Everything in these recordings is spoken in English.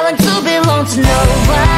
Want to belong to no one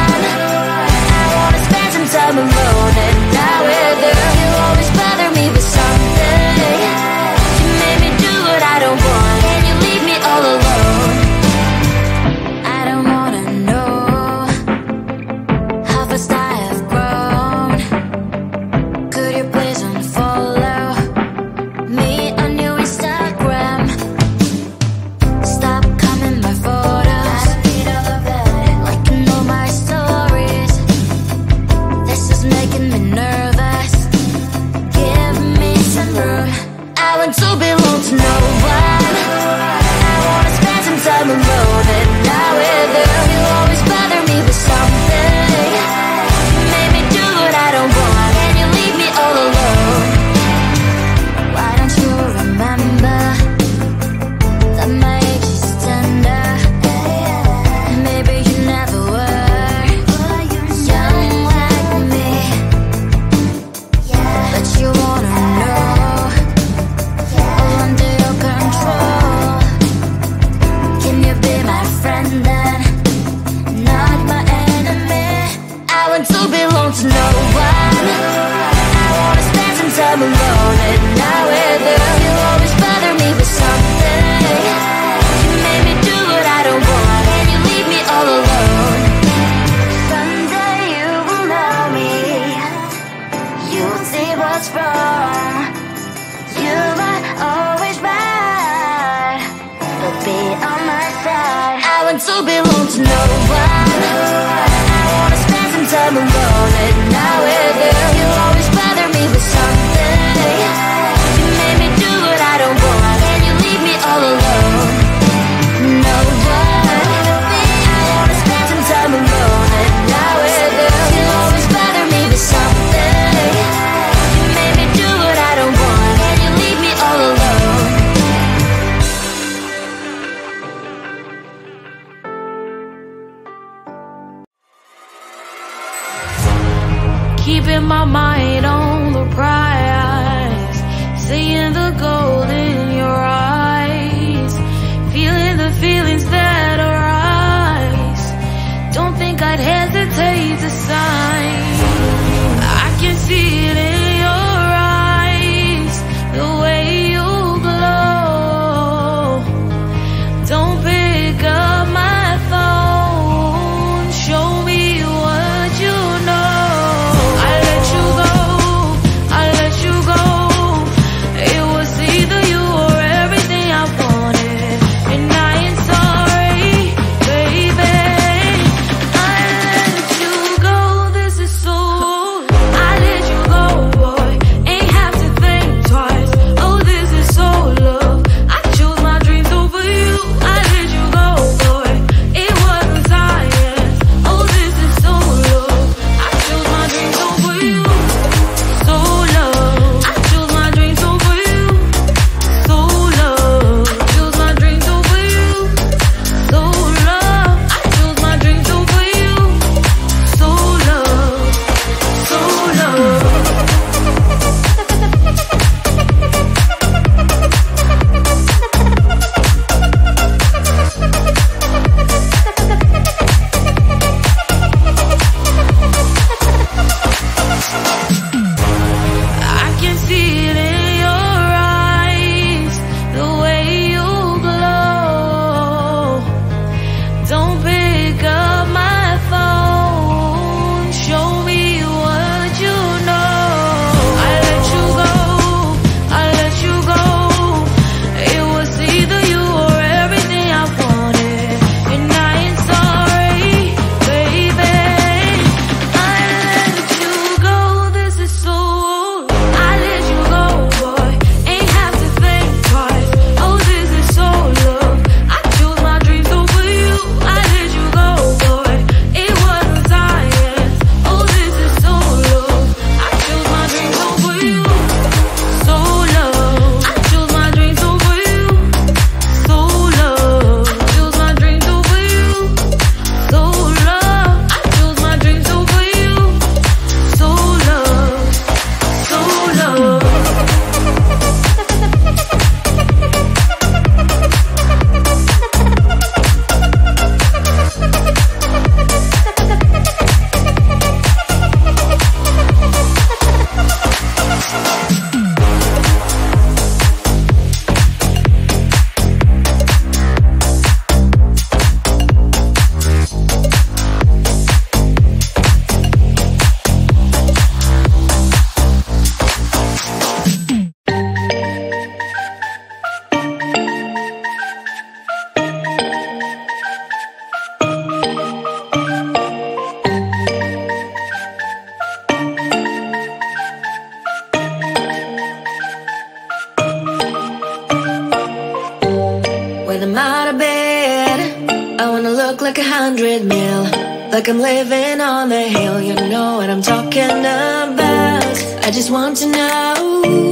like I'm living on the hill. You know what I'm talking about. I just want to know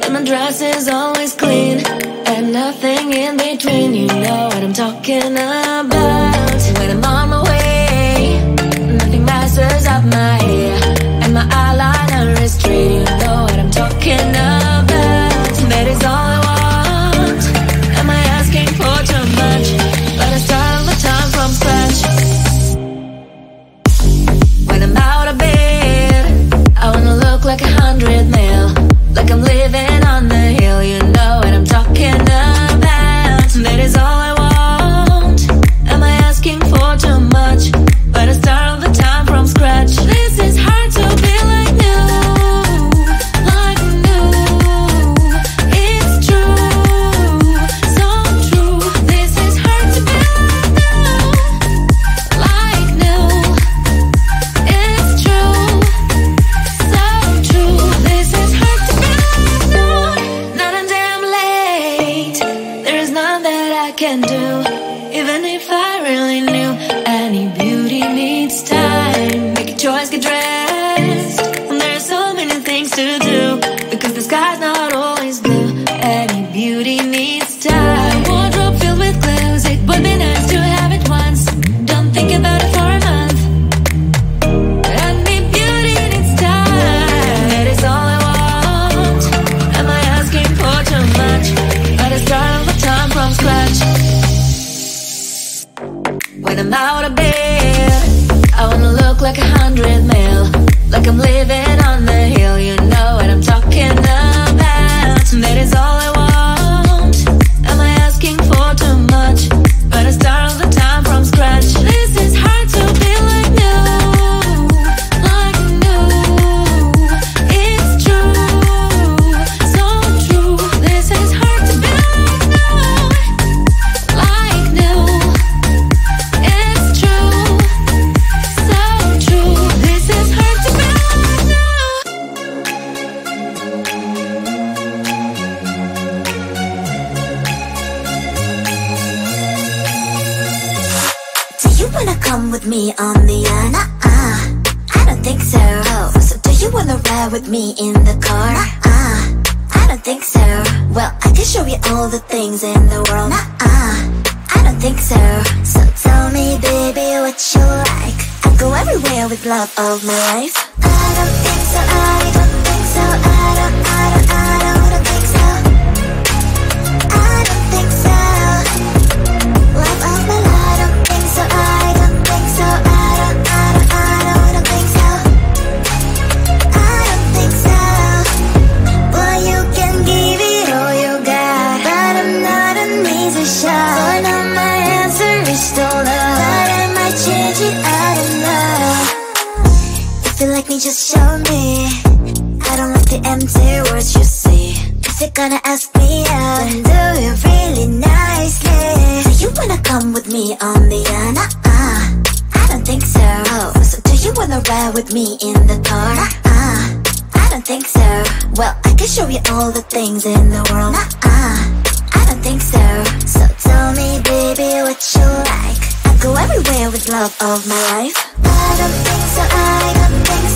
that my dress is always clean and nothing in between. You know what I'm talking about. out of bed. I wanna look like a me on the uh, nah-uh I don't think so. Oh, So do you wanna ride with me in the car? Nah-uh I don't think so. Well, I can show you all the things in the world. Nah-uh I don't think so. So tell me, baby, what you like. I go everywhere with love of my life. I don't think so, I don't think so. I don't, I don't, I don't. feel like me, just show me. I don't like the empty words you say. Is it gonna ask me out? Then do it really nicely? Do you wanna come with me on the uh, uh I don't think so. Oh, So do you wanna ride with me in the car? Uh uh I don't think so. Well, I can show you all the things in the world. Uh uh I don't think so. So tell me, baby, what you like go everywhere with love of my life. I don't think so I got things.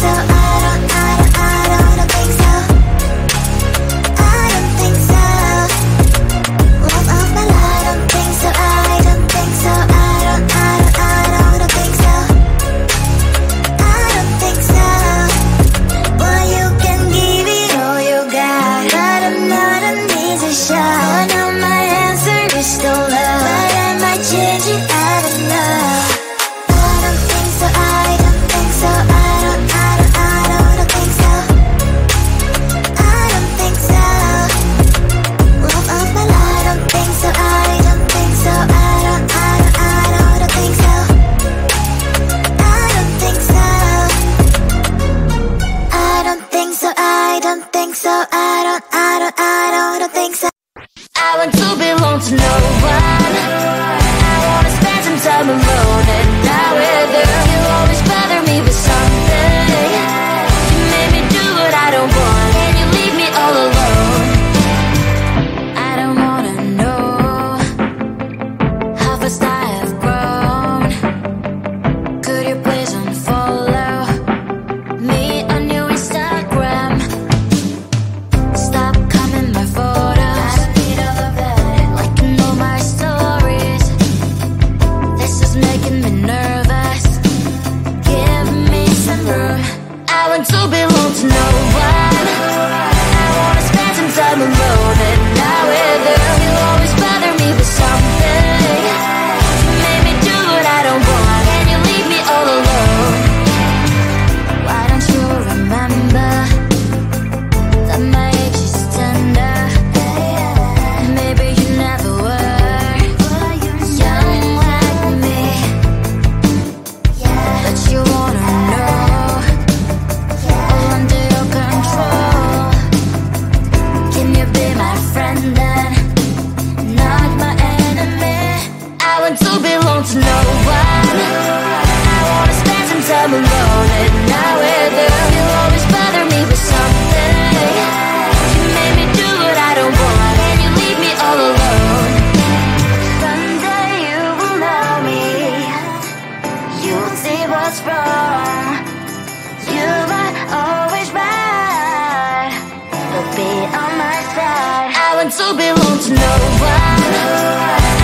still belong to no one.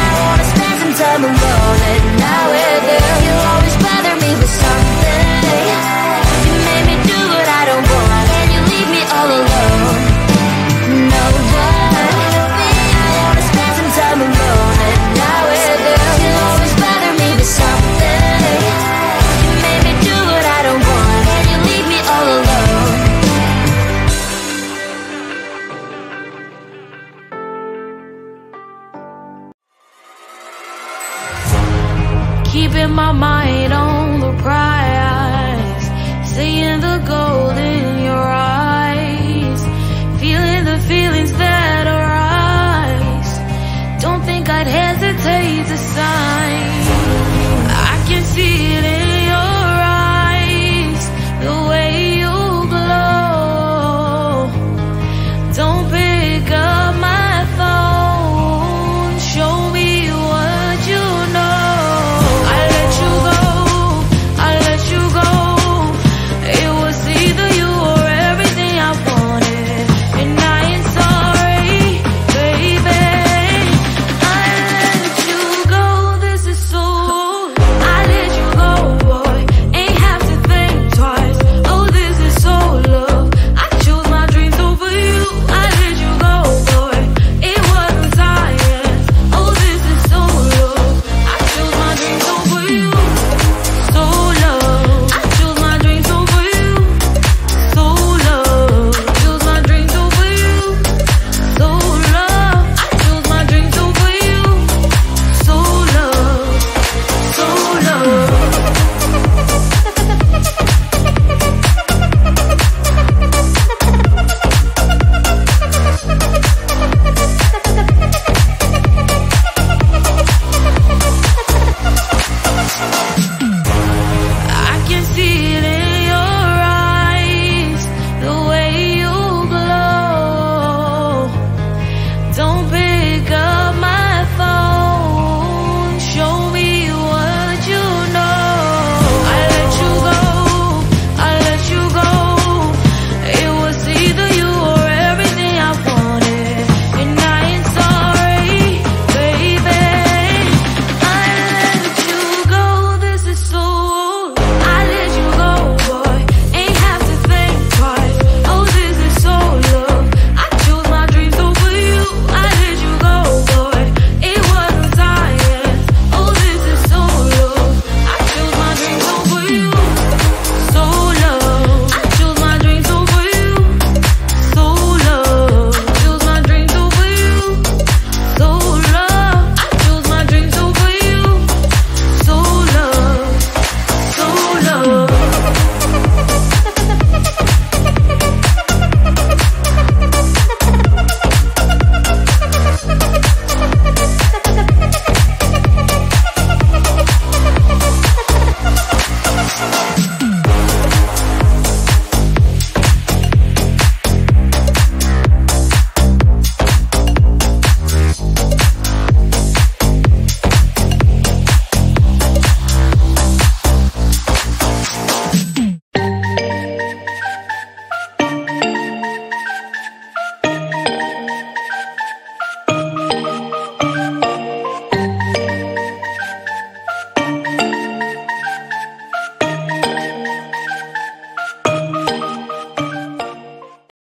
I wanna spend some time alone.